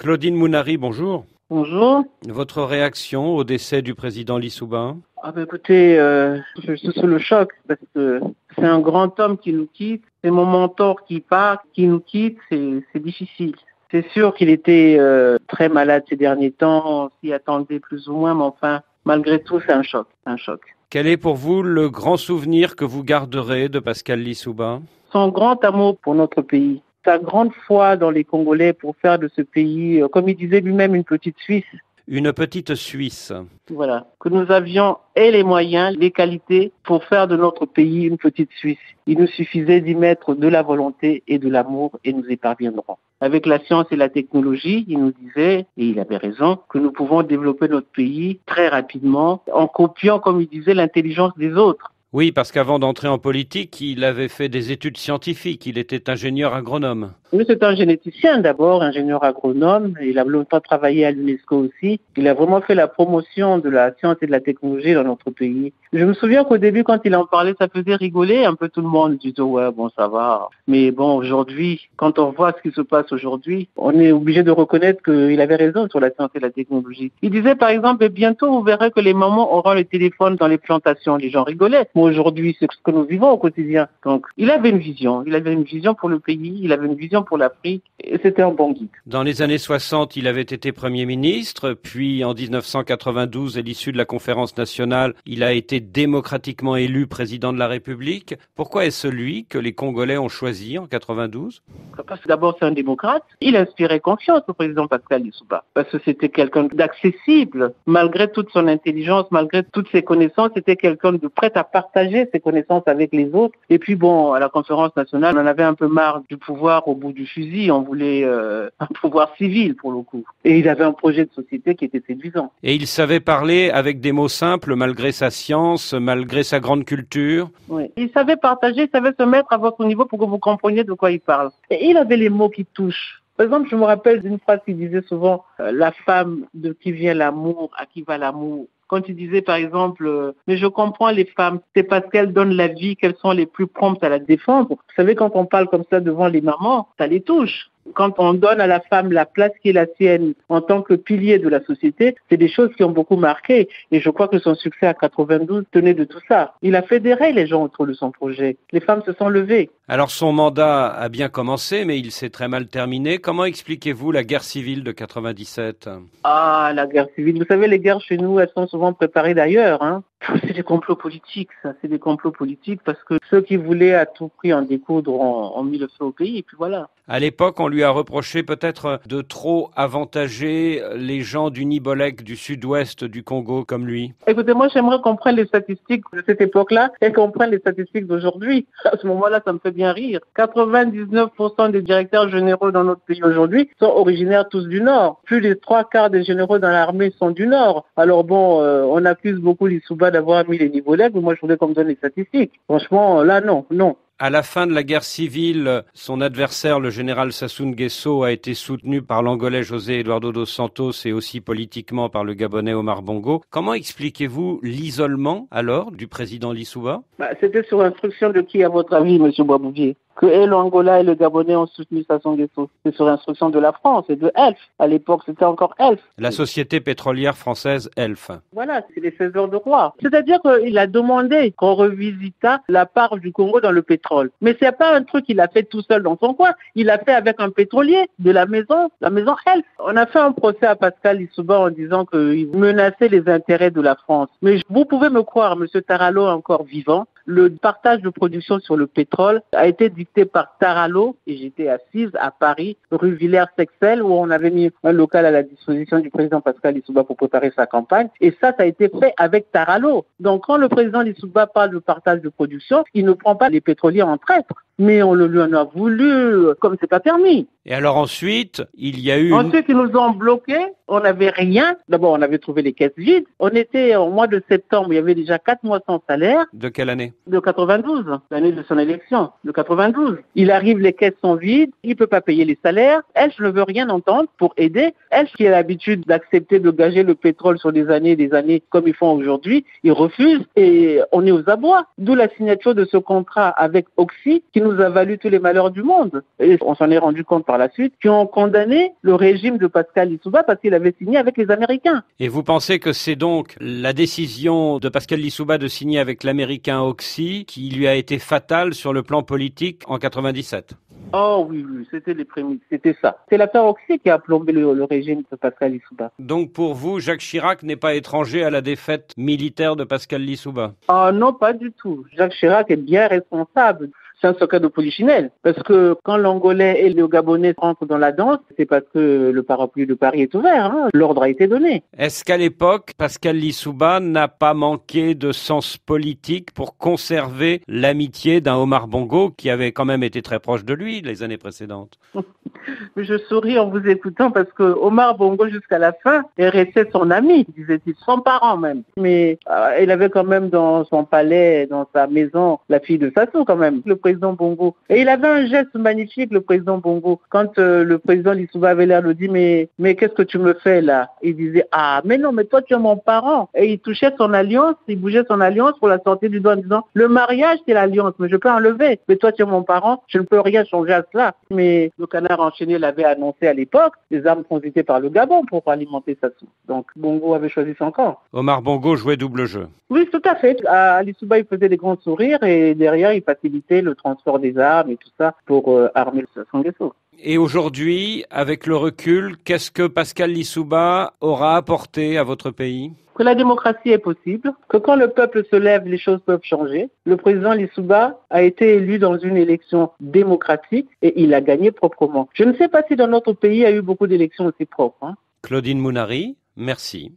Claudine Mounari, bonjour. Bonjour. Votre réaction au décès du président Lissouba ah ben écoutez, euh, je suis sous le choc parce que c'est un grand homme qui nous quitte, c'est mon mentor qui part, qui nous quitte, c'est difficile. C'est sûr qu'il était euh, très malade ces derniers temps, s'y attendait plus ou moins, mais enfin, malgré tout, c'est un choc, un choc. Quel est pour vous le grand souvenir que vous garderez de Pascal Lissouba Son grand amour pour notre pays, sa grande foi dans les Congolais pour faire de ce pays, euh, comme il disait lui-même, une petite Suisse. Une petite Suisse. Voilà, que nous avions et les moyens, les qualités pour faire de notre pays une petite Suisse. Il nous suffisait d'y mettre de la volonté et de l'amour et nous y parviendrons. Avec la science et la technologie, il nous disait, et il avait raison, que nous pouvons développer notre pays très rapidement en copiant, comme il disait, l'intelligence des autres. Oui, parce qu'avant d'entrer en politique, il avait fait des études scientifiques. Il était ingénieur agronome. Oui, c'est un généticien d'abord, ingénieur agronome. Il a longtemps travaillé à l'UNESCO aussi. Il a vraiment fait la promotion de la science et de la technologie dans notre pays. Je me souviens qu'au début, quand il en parlait, ça faisait rigoler un peu tout le monde. Il disait, ouais, bon, ça va. Mais bon, aujourd'hui, quand on voit ce qui se passe aujourd'hui, on est obligé de reconnaître qu'il avait raison sur la science et la technologie. Il disait, par exemple, bientôt, vous verrez que les mamans auront le téléphone dans les plantations. Les gens rigolaient. Aujourd'hui, c'est ce que nous vivons au quotidien. Donc, il avait une vision. Il avait une vision pour le pays. Il avait une vision pour l'Afrique et c'était un bon guide. Dans les années 60, il avait été Premier ministre, puis en 1992, à l'issue de la conférence nationale, il a été démocratiquement élu président de la République. Pourquoi est-ce lui que les Congolais ont choisi en 92 Parce que d'abord c'est un démocrate, il inspirait confiance au président Pascal Lissouba, parce que c'était quelqu'un d'accessible, malgré toute son intelligence, malgré toutes ses connaissances, c'était quelqu'un de prêt à partager ses connaissances avec les autres. Et puis bon, à la conférence nationale, on avait un peu marre du pouvoir au bout du fusil, on voulait euh, un pouvoir civil pour le coup. Et il avait un projet de société qui était séduisant. Et il savait parler avec des mots simples malgré sa science, malgré sa grande culture. Oui, il savait partager, il savait se mettre à votre niveau pour que vous compreniez de quoi il parle. Et il avait les mots qui touchent. Par exemple, je me rappelle d'une phrase qu'il disait souvent, euh, la femme de qui vient l'amour, à qui va l'amour quand il disait par exemple, euh, mais je comprends les femmes, c'est parce qu'elles donnent la vie qu'elles sont les plus promptes à la défendre. Vous savez, quand on parle comme ça devant les mamans, ça les touche quand on donne à la femme la place qui est la sienne en tant que pilier de la société, c'est des choses qui ont beaucoup marqué. Et je crois que son succès à 92 tenait de tout ça. Il a fédéré les gens autour de son projet. Les femmes se sont levées. Alors son mandat a bien commencé, mais il s'est très mal terminé. Comment expliquez-vous la guerre civile de 97 Ah, la guerre civile. Vous savez, les guerres chez nous, elles sont souvent préparées d'ailleurs. Hein. C'est des complots politiques, ça. C'est des complots politiques parce que ceux qui voulaient à tout prix en découdre ont, mis le feu au pays. Et puis voilà. À l'époque, on lui a reproché peut-être de trop avantager les gens du Nibolek, du sud-ouest du Congo, comme lui. Écoutez, moi, j'aimerais qu'on prenne les statistiques de cette époque-là et qu'on prenne les statistiques d'aujourd'hui. À ce moment-là, ça me fait bien rire. 99% des directeurs généraux dans notre pays aujourd'hui sont originaires tous du Nord. Plus les trois quarts des généraux dans l'armée sont du Nord. Alors bon, euh, on accuse beaucoup les Souba d'avoir mis les Nibolek, mais moi, je voudrais qu'on me donne les statistiques. Franchement, là, non, non. À la fin de la guerre civile, son adversaire, le général Sassou Nguesso, a été soutenu par l'Angolais José Eduardo dos Santos et aussi politiquement par le Gabonais Omar Bongo. Comment expliquez-vous l'isolement alors du président Lissouba bah, C'était sur instruction de qui, à votre avis, Monsieur Boisbouvier? Que et l'Angola et le Gabonais ont soutenu Sassou Nguesso. C'est sur instruction de la France et de ELF. À l'époque, c'était encore ELF. La société pétrolière française ELF. Voilà, c'est les faiseurs de roi. C'est-à-dire qu'il a demandé qu'on revisita la part du Congo dans le pétrole. Mais c'est pas un truc qu'il a fait tout seul dans son coin. Il l'a fait avec un pétrolier de la maison, la maison ELF. On a fait un procès à Pascal Issouba en disant qu'il menaçait les intérêts de la France. Mais vous pouvez me croire, Monsieur Taralo encore vivant, le partage de production sur le pétrole a été dicté par Taralo et j'étais assise à Paris, rue Villers-Sexel, où on avait mis un local à la disposition du président Pascal Lissouba pour préparer sa campagne. Et ça, ça a été fait avec Taralo. Donc quand le président Lissouba parle de partage de production, il ne prend pas les pétroliers en traître mais on le lui en a voulu, comme c'est pas permis. Et alors ensuite, il y a eu... Ensuite, ils nous ont bloqués, on n'avait rien. D'abord, on avait trouvé les caisses vides. On était au mois de septembre, il y avait déjà quatre mois sans salaire. De quelle année De 92, l'année de son élection, de 92. Il arrive, les caisses sont vides, il peut pas payer les salaires. Elle, je ne veux rien entendre pour aider. Elle, qui a l'habitude d'accepter de gager le pétrole sur des années et des années comme ils font aujourd'hui, il refuse et on est aux abois. D'où la signature de ce contrat avec Oxy qui nous nous a valu tous les malheurs du monde. Et on s'en est rendu compte par la suite, qui ont condamné le régime de Pascal Lissouba parce qu'il avait signé avec les Américains. Et vous pensez que c'est donc la décision de Pascal Lissouba de signer avec l'Américain Oxy qui lui a été fatale sur le plan politique en 97 Oh oui, oui, c'était les prémices, c'était ça. C'est l'affaire Oxy qui a plombé le, régime de Pascal Lissouba. Donc pour vous, Jacques Chirac n'est pas étranger à la défaite militaire de Pascal Lissouba Ah non, pas du tout. Jacques Chirac est bien responsable c'est un secret de polichinelle. Parce que quand l'Angolais et le Gabonais rentrent dans la danse, c'est parce que le parapluie de Paris est ouvert. Hein. L'ordre a été donné. Est-ce qu'à l'époque, Pascal Lissouba n'a pas manqué de sens politique pour conserver l'amitié d'un Omar Bongo qui avait quand même été très proche de lui les années précédentes? Je souris en vous écoutant parce que Omar Bongo, jusqu'à la fin, est resté son ami, disait-il, son parent même. Mais euh, il avait quand même dans son palais, dans sa maison, la fille de Sassou quand même. Le président Bongo. Et il avait un geste magnifique, le président Bongo. Quand euh, le président Lissouba avait l'air de dire, mais, mais qu'est-ce que tu me fais là? Il disait, ah, mais non, mais toi tu es mon parent. Et il touchait son alliance, il bougeait son alliance pour la sortir du doigt en disant, le mariage c'est l'alliance, mais je peux enlever. Mais toi tu es mon parent, je ne peux rien changer à cela. Mais le canard enchaîné l'avait annoncé à l'époque, les armes transitaient par le Gabon pour alimenter sa soupe. Donc Bongo avait choisi son camp. Omar Bongo jouait double jeu. Oui, tout à fait. À Lissouba, il faisait des grands sourires et derrière, il facilitait le transport des armes et tout ça pour euh, armer son vaisseau. Et aujourd'hui, avec le recul, qu'est-ce que Pascal Lissouba aura apporté à votre pays? Que la démocratie est possible, que quand le peuple se lève, les choses peuvent changer. Le président Lissouba a été élu dans une élection démocratique et il a gagné proprement. Je ne sais pas si dans notre pays il y a eu beaucoup d'élections aussi propres. Hein. Claudine Mounari, merci.